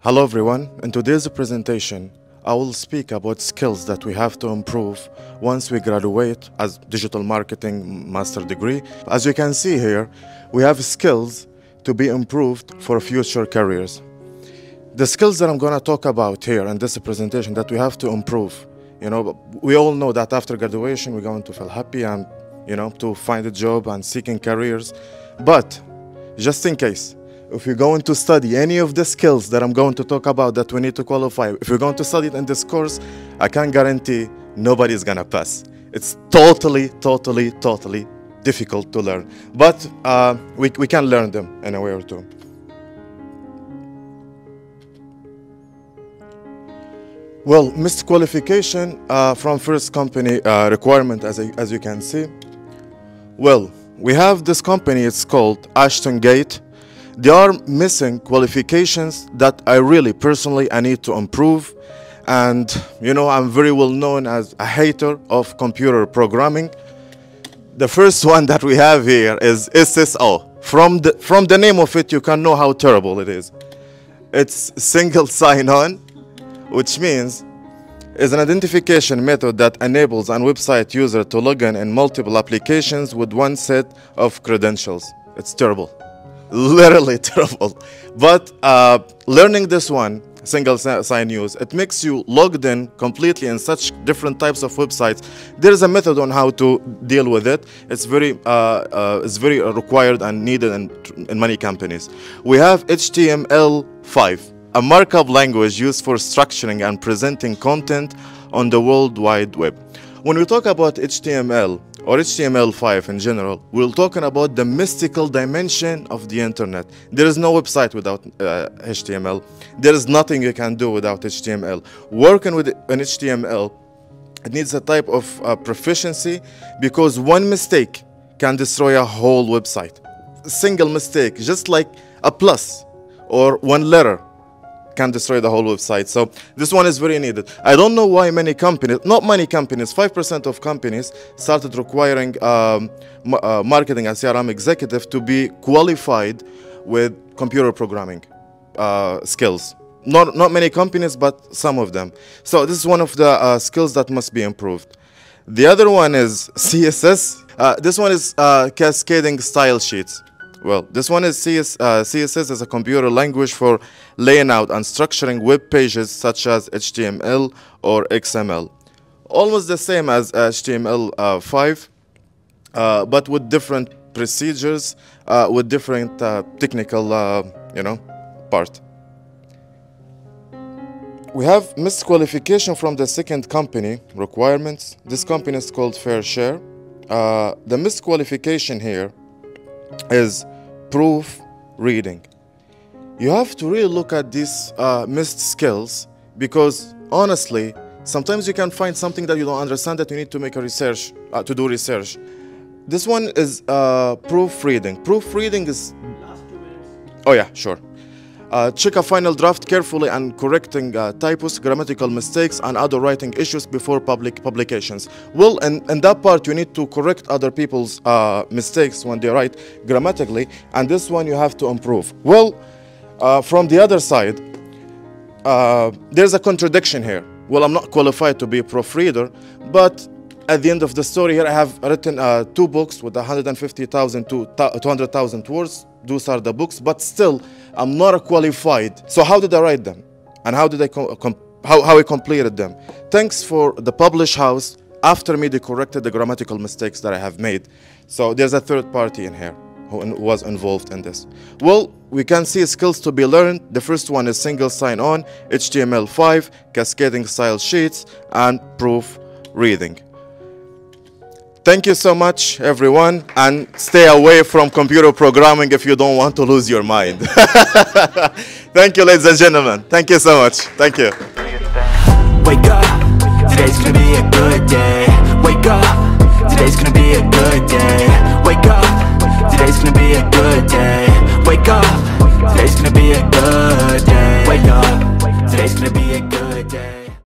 Hello everyone, in today's presentation I will speak about skills that we have to improve once we graduate as digital marketing master degree. As you can see here, we have skills to be improved for future careers. The skills that I'm going to talk about here in this presentation that we have to improve. You know, we all know that after graduation we're going to feel happy and you know to find a job and seeking careers. But just in case, if you're going to study any of the skills that I'm going to talk about that we need to qualify, if you're going to study it in this course, I can guarantee nobody's gonna pass. It's totally, totally, totally difficult to learn. But uh, we, we can learn them in a way or two. Well, missed qualification uh, from first company uh, requirement, as, as you can see. Well, we have this company, it's called Ashton Gate. There are missing qualifications that I really personally I need to improve. And you know, I'm very well known as a hater of computer programming. The first one that we have here is SSO. From the, from the name of it, you can know how terrible it is. It's single sign-on, which means is an identification method that enables a website user to log in in multiple applications with one set of credentials. It's terrible, literally terrible. But uh, learning this one, single sign use, it makes you logged in completely in such different types of websites. There is a method on how to deal with it. It's very, uh, uh, it's very required and needed in, in many companies. We have HTML5 a markup language used for structuring and presenting content on the World Wide Web. When we talk about HTML or HTML5 in general, we're talking about the mystical dimension of the internet. There is no website without uh, HTML. There is nothing you can do without HTML. Working with an HTML, it needs a type of uh, proficiency because one mistake can destroy a whole website. A single mistake, just like a plus or one letter can destroy the whole website. So this one is very needed. I don't know why many companies, not many companies, 5% of companies started requiring um, uh, marketing and CRM executive to be qualified with computer programming uh, skills. Not, not many companies, but some of them. So this is one of the uh, skills that must be improved. The other one is CSS. Uh, this one is uh, cascading style sheets. Well, this one is CS, uh, CSS is a computer language for laying out and structuring web pages such as HTML or XML. Almost the same as HTML5, uh, uh, but with different procedures, uh, with different uh, technical, uh, you know, part. We have misqualification from the second company requirements. This company is called Fair FairShare. the misqualification here is proof reading. You have to really look at these uh, missed skills because honestly, sometimes you can find something that you don't understand that you need to make a research, uh, to do research. This one is uh, proofreading. Proofreading is... Oh yeah, sure. Uh, check a final draft carefully and correcting uh, typos, grammatical mistakes, and other writing issues before public publications. Well, and in that part, you need to correct other people's uh, mistakes when they write grammatically, and this one you have to improve. Well, uh, from the other side, uh, there's a contradiction here. Well, I'm not qualified to be a proofreader, but at the end of the story here, I have written uh, two books with 150,000 to 200,000 words. Those are the books, but still, I'm not qualified. So how did I write them? And how did I how, how I completed them? Thanks for the publish house. After me, they corrected the grammatical mistakes that I have made. So there's a third party in here who was involved in this. Well, we can see skills to be learned. The first one is single sign-on, HTML5, cascading style sheets, and proof reading. Thank you so much, everyone, and stay away from computer programming if you don't want to lose your mind. Thank you, ladies and gentlemen. Thank you so much. Thank you. Wake up, today's gonna be a good day. Wake up, today's gonna be a good day. Wake up,